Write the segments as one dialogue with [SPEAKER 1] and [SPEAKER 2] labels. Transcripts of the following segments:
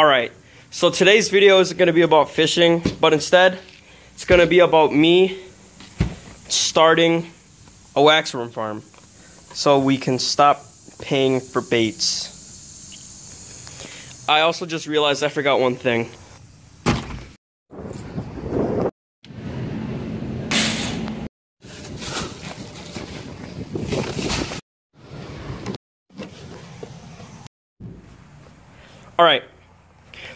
[SPEAKER 1] Alright, so today's video isn't going to be about fishing, but instead, it's going to be about me starting a waxworm farm so we can stop paying for baits. I also just realized I forgot one thing. All right.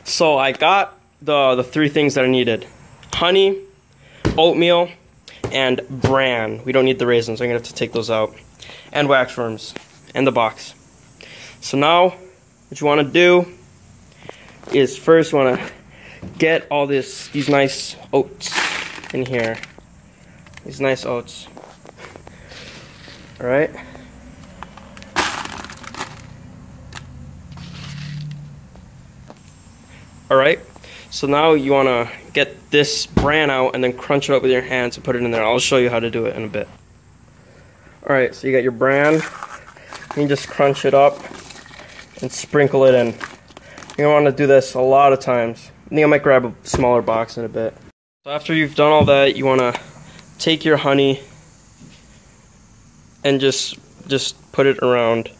[SPEAKER 1] So I got the the three things that I needed: honey, oatmeal, and bran. We don't need the raisins. I'm gonna have to take those out, and wax worms, and the box. So now, what you want to do is first you want to get all this these nice oats in here. These nice oats. All All right. So now you want to get this bran out and then crunch it up with your hands and put it in there. I'll show you how to do it in a bit. All right, so you got your bran. You just crunch it up and sprinkle it in. You're gonna want to do this a lot of times. I think I might grab a smaller box in a bit. So after you've done all that, you want to take your honey and just just put it around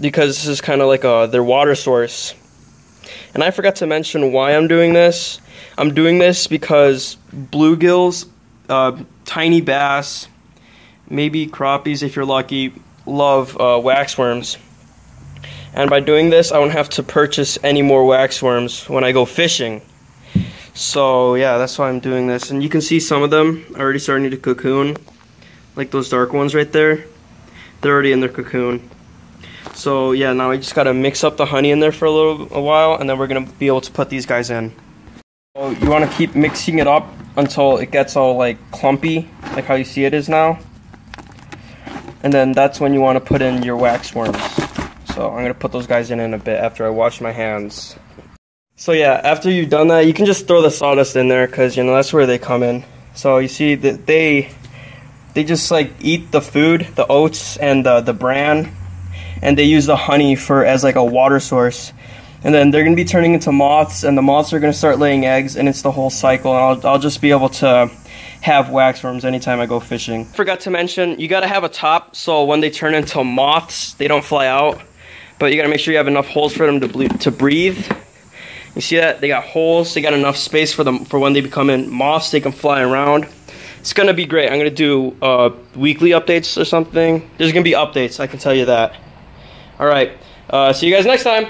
[SPEAKER 1] because this is kind of like a their water source and I forgot to mention why I'm doing this. I'm doing this because bluegills, uh, tiny bass, maybe crappies if you're lucky, love uh, waxworms. And by doing this, I won't have to purchase any more waxworms when I go fishing. So yeah, that's why I'm doing this. And you can see some of them already starting to cocoon, like those dark ones right there. They're already in their cocoon. So yeah, now we just gotta mix up the honey in there for a little a while, and then we're gonna be able to put these guys in. So you wanna keep mixing it up until it gets all like clumpy, like how you see it is now. And then that's when you wanna put in your wax worms. So I'm gonna put those guys in in a bit after I wash my hands. So yeah, after you've done that, you can just throw the sawdust in there because you know that's where they come in. So you see that they they just like eat the food, the oats and the the bran and they use the honey for as like a water source. And then they're going to be turning into moths, and the moths are going to start laying eggs, and it's the whole cycle. And I'll, I'll just be able to have waxworms anytime I go fishing. Forgot to mention, you got to have a top so when they turn into moths, they don't fly out. But you got to make sure you have enough holes for them to, to breathe. You see that? They got holes. They got enough space for them for when they become in moths, they can fly around. It's to be great. I'm to do uh, weekly updates or something. There's to be updates, I can tell you that. All right. Uh, see you guys next time.